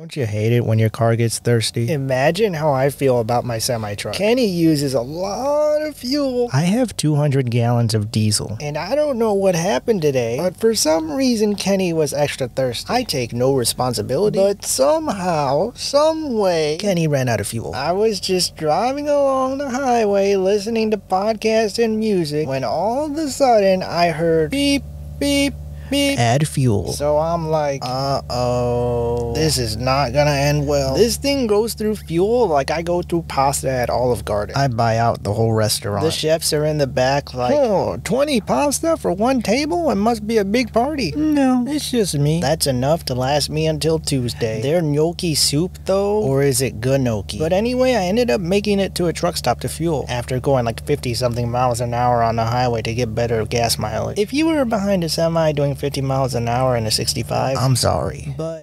Don't you hate it when your car gets thirsty? Imagine how I feel about my semi truck. Kenny uses a lot of fuel. I have 200 gallons of diesel. And I don't know what happened today, but for some reason Kenny was extra thirsty. I take no responsibility, but somehow, some way, Kenny ran out of fuel. I was just driving along the highway listening to podcasts and music when all of a sudden I heard beep, beep, beep. Add fuel. So I'm like, uh oh, this is not gonna end well. This thing goes through fuel like I go through pasta at Olive Garden. I buy out the whole restaurant. the chefs are in the back like, oh, 20 pasta for one table? It must be a big party. no, it's just me. That's enough to last me until Tuesday. Their gnocchi soup, though, or is it gnocchi? But anyway, I ended up making it to a truck stop to fuel after going like 50 something miles an hour on the highway to get better gas mileage. If you were behind a semi doing 50 miles an hour in a 65, I'm sorry. but